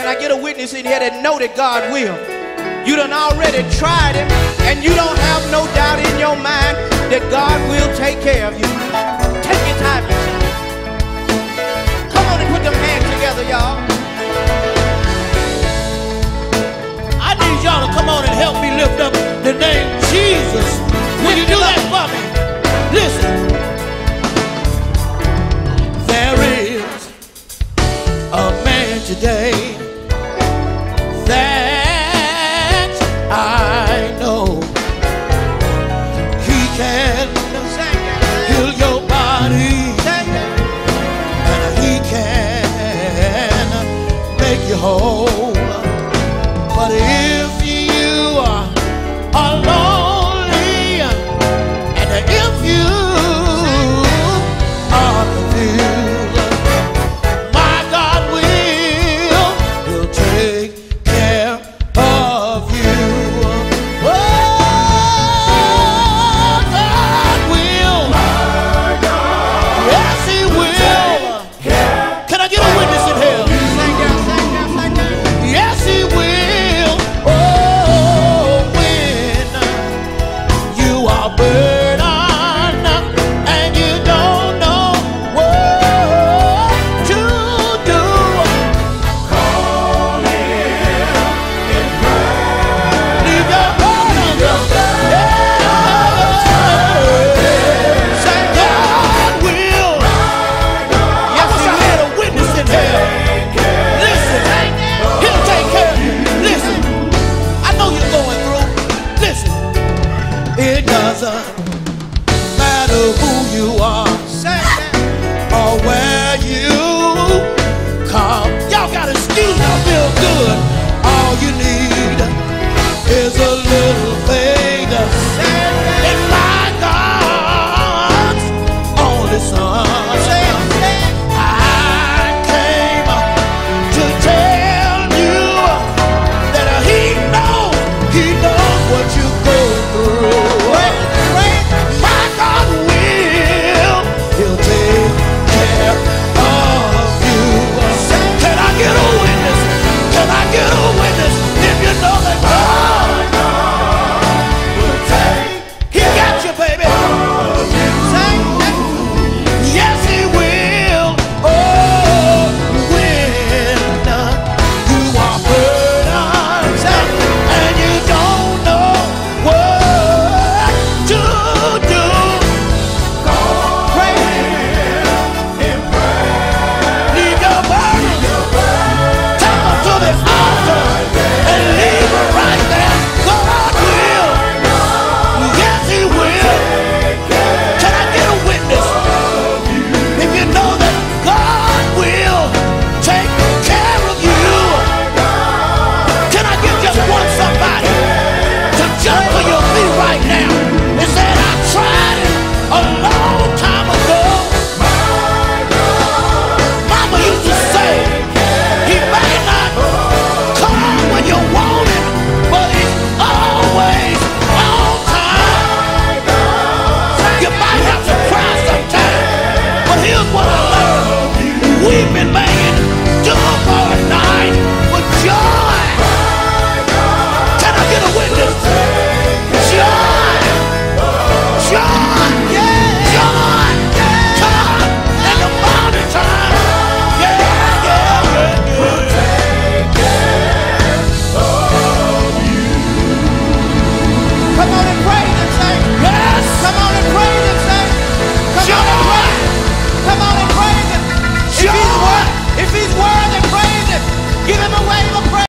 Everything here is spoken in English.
Can I get a witness in here that know that God will? You done already tried him, and you don't have no doubt in your mind that God will take care of you. bird. 不。